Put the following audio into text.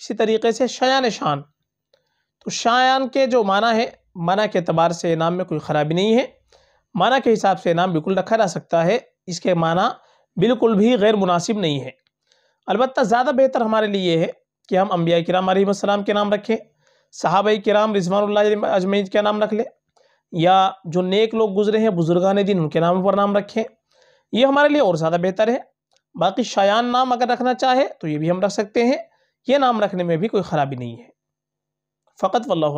इसी तरीके से शयान शान। तो शायान के जो माना है, माना के अतबार से नाम में कोई ख़राबी नहीं है। माना के हिसाब से नाम बिल्कुल रखा जा सकता है, इसके माना बिल्कुल भी गैर मुनासिब नहीं है। अलबत् ज़्यादा बेहतर हमारे लिए है कि हम अम्बिया कराम सलाम के नाम रखें सहाब कराम रिजवान अजमैद के नाम रख लें, या जो नेक लोग गुजरे हैं बुजुर्गान दिन उनके नाम पर नाम रखें। ये हमारे लिए और ज़्यादा बेहतर है। बाकी शायान नाम अगर रखना चाहे तो ये भी हम रख सकते हैं। ये नाम रखने में भी कोई ख़राबी नहीं है। फ़कत वल्लम